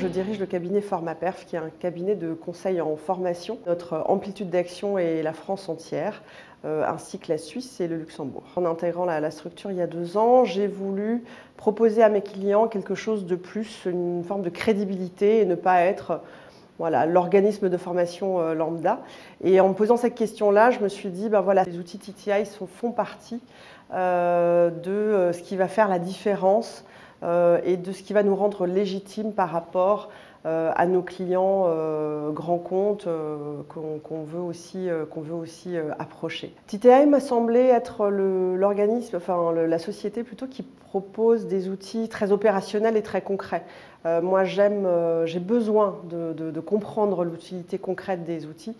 Je dirige le cabinet Formaperf, qui est un cabinet de conseil en formation. Notre amplitude d'action est la France entière, euh, ainsi que la Suisse et le Luxembourg. En intégrant la, structure il y a deux ans, j'ai voulu proposer à mes clients quelque chose de plus, une forme de crédibilité et ne pas être voilà, l'organisme de formation euh, lambda. Et en me posant cette question-là, je me suis dit, ben voilà, les outils TTI font partie euh, de ce qui va faire la différence et de ce qui va nous rendre légitimes par rapport euh, à nos clients euh, grands comptes euh, qu'on veut aussi, veut aussi approcher. TTI m'a semblé être l'organisme, enfin la société plutôt qui propose des outils très opérationnels et très concrets. moi, j'aime, j'ai besoin de, de comprendre l'utilité concrète des outils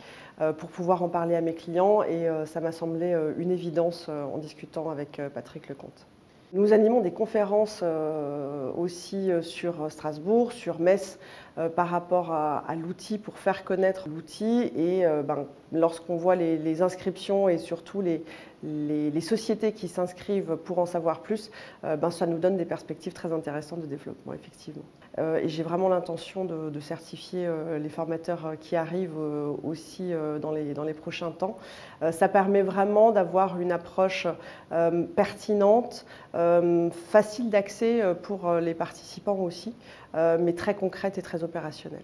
pour pouvoir en parler à mes clients et ça m'a semblé une évidence en discutant avec Patrick Lecomte. Nous animons des conférences euh, aussi euh, sur Strasbourg, sur Metz, euh, par rapport à, l'outil pour faire connaître l'outil. Et ben, lorsqu'on voit les, inscriptions et surtout les, les, sociétés qui s'inscrivent pour en savoir plus, ben, ça nous donne des perspectives très intéressantes de développement, effectivement. et j'ai vraiment l'intention de, certifier les formateurs qui arrivent aussi dans les, dans les prochains temps. ça permet vraiment d'avoir une approche pertinente, euh, facile d'accès euh, pour euh, les participants aussi, mais très concrète et très opérationnelle.